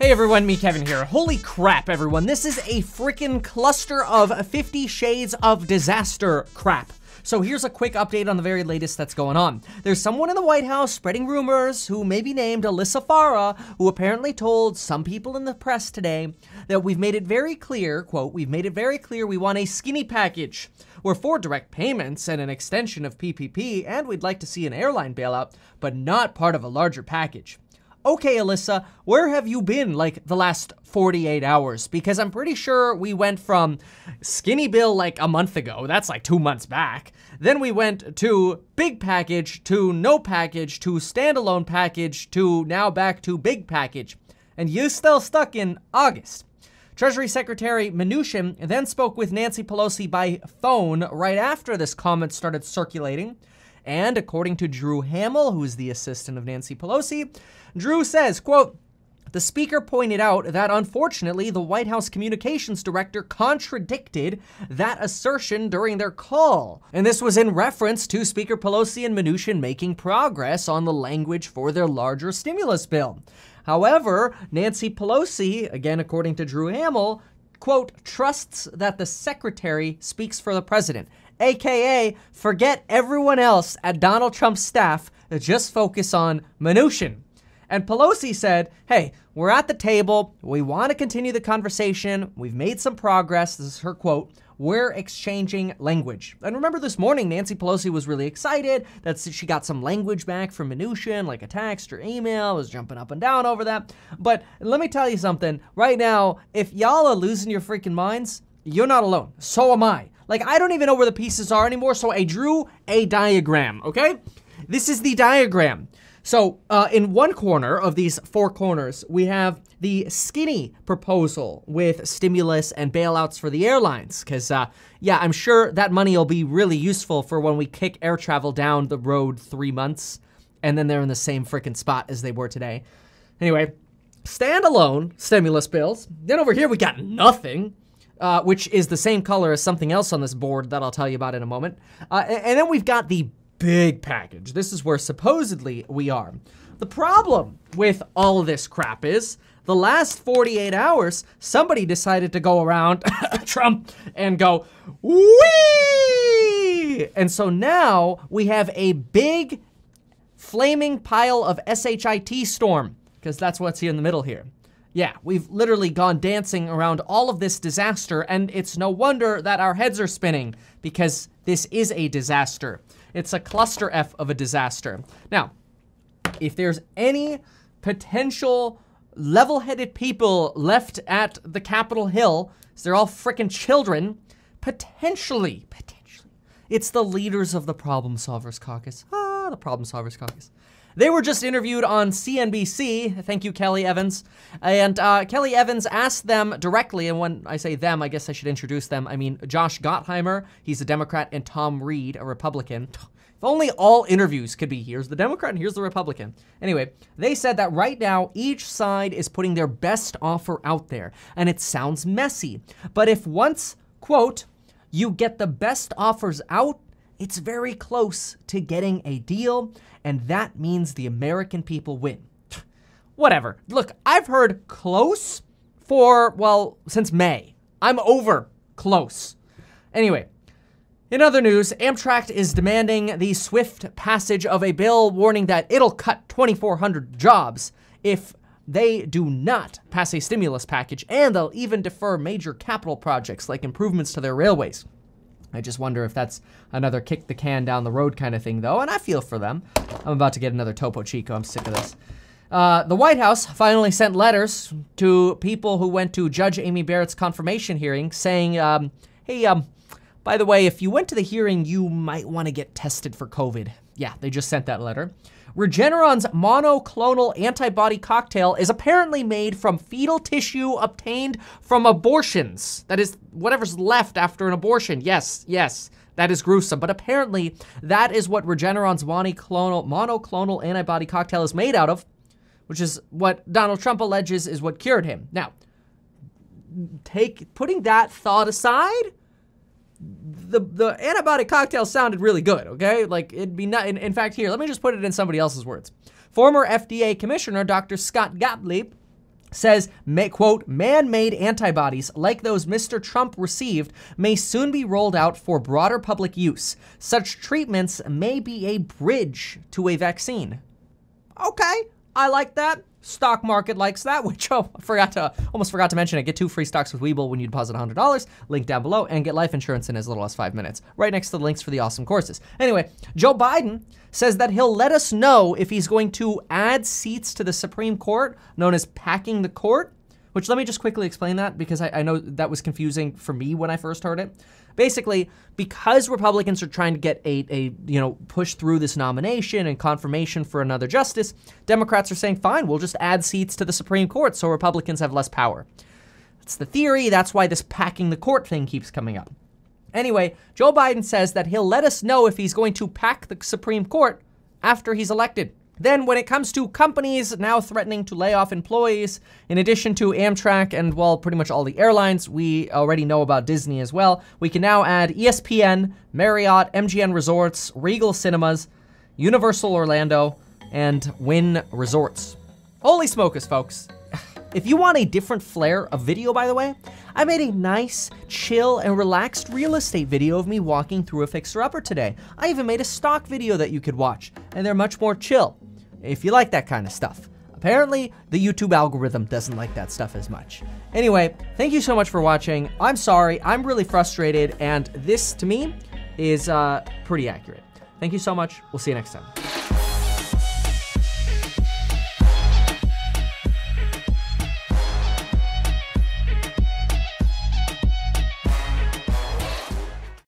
Hey everyone, Meet Kevin here. Holy crap, everyone. This is a freaking cluster of 50 shades of disaster crap. So here's a quick update on the very latest that's going on. There's someone in the White House spreading rumors who may be named Alyssa Farah, who apparently told some people in the press today that we've made it very clear, quote, we've made it very clear we want a skinny package. We're for direct payments and an extension of PPP, and we'd like to see an airline bailout, but not part of a larger package okay, Alyssa, where have you been like the last 48 hours? Because I'm pretty sure we went from skinny bill like a month ago. That's like two months back. Then we went to big package, to no package, to standalone package, to now back to big package. And you still stuck in August. Treasury Secretary Mnuchin then spoke with Nancy Pelosi by phone right after this comment started circulating. And according to Drew Hamill, who is the assistant of Nancy Pelosi, Drew says, quote, the speaker pointed out that unfortunately the White House communications director contradicted that assertion during their call. And this was in reference to Speaker Pelosi and Mnuchin making progress on the language for their larger stimulus bill. However, Nancy Pelosi, again according to Drew Hamill, quote, trusts that the secretary speaks for the president aka forget everyone else at Donald Trump's staff, just focus on Mnuchin. And Pelosi said, hey, we're at the table. We want to continue the conversation. We've made some progress. This is her quote. We're exchanging language. And remember this morning, Nancy Pelosi was really excited that she got some language back from Mnuchin, like a text or email, was jumping up and down over that. But let me tell you something. Right now, if y'all are losing your freaking minds, you're not alone. So am I. Like, I don't even know where the pieces are anymore, so I drew a diagram, okay? This is the diagram. So, uh, in one corner of these four corners, we have the skinny proposal with stimulus and bailouts for the airlines. Because, uh, yeah, I'm sure that money will be really useful for when we kick air travel down the road three months, and then they're in the same freaking spot as they were today. Anyway, standalone stimulus bills. Then over here, we got nothing uh, which is the same color as something else on this board that I'll tell you about in a moment. Uh, and then we've got the big package. This is where supposedly we are. The problem with all this crap is the last 48 hours, somebody decided to go around Trump and go, wee! And so now we have a big flaming pile of SHIT storm, because that's what's here in the middle here. Yeah, we've literally gone dancing around all of this disaster, and it's no wonder that our heads are spinning, because this is a disaster. It's a cluster F of a disaster. Now, if there's any potential level-headed people left at the Capitol Hill, they're all freaking children, potentially, potentially, it's the leaders of the Problem Solvers Caucus. Ah, the Problem Solvers Caucus. They were just interviewed on CNBC. Thank you, Kelly Evans. And uh, Kelly Evans asked them directly, and when I say them, I guess I should introduce them. I mean Josh Gottheimer, he's a Democrat, and Tom Reed, a Republican. If only all interviews could be here's the Democrat and here's the Republican. Anyway, they said that right now each side is putting their best offer out there, and it sounds messy. But if once, quote, you get the best offers out, it's very close to getting a deal, and that means the American people win. Whatever. Look, I've heard close for, well, since May. I'm over close. Anyway, in other news, Amtrak is demanding the swift passage of a bill warning that it'll cut 2,400 jobs if they do not pass a stimulus package, and they'll even defer major capital projects like improvements to their railways. I just wonder if that's another kick the can down the road kind of thing, though, and I feel for them. I'm about to get another Topo Chico. I'm sick of this. Uh, the White House finally sent letters to people who went to Judge Amy Barrett's confirmation hearing saying, um, hey, um, by the way, if you went to the hearing, you might want to get tested for COVID. Yeah, they just sent that letter. Regeneron's monoclonal antibody cocktail is apparently made from fetal tissue obtained from abortions. That is, whatever's left after an abortion. Yes, yes, that is gruesome. But apparently, that is what Regeneron's monoclonal, monoclonal antibody cocktail is made out of, which is what Donald Trump alleges is what cured him. Now, take putting that thought aside, the the antibiotic cocktail sounded really good, okay? Like it'd be not. In, in, fact, here, let me just put it in somebody else's words. Former FDA Commissioner Dr. Scott Gottlieb says, may, quote, man-made antibodies like those Mr. Trump received may soon be rolled out for broader public use. Such treatments may be a bridge to a vaccine. Okay, I like that. Stock market likes that, which oh, I forgot to almost forgot to mention. I get two free stocks with Webull when you deposit $100. Link down below, and get life insurance in as little as five minutes. Right next to the links for the awesome courses. Anyway, Joe Biden says that he'll let us know if he's going to add seats to the Supreme Court, known as packing the court. Which let me just quickly explain that because I, I know that was confusing for me when I first heard it. Basically, because Republicans are trying to get a, a you know push through this nomination and confirmation for another justice, Democrats are saying, fine, we'll just add seats to the Supreme Court so Republicans have less power. That's the theory. That's why this packing the court thing keeps coming up. Anyway, Joe Biden says that he'll let us know if he's going to pack the Supreme Court after he's elected. Then, when it comes to companies now threatening to lay off employees, in addition to Amtrak and, well, pretty much all the airlines, we already know about Disney as well. We can now add ESPN, Marriott, MGM Resorts, Regal Cinemas, Universal Orlando, and Wynn Resorts. Holy smokers, folks. If you want a different flair of video, by the way, I made a nice, chill, and relaxed real estate video of me walking through a fixer-upper today. I even made a stock video that you could watch, and they're much more chill if you like that kind of stuff. Apparently, the YouTube algorithm doesn't like that stuff as much. Anyway, thank you so much for watching. I'm sorry, I'm really frustrated, and this, to me, is uh, pretty accurate. Thank you so much. We'll see you next time.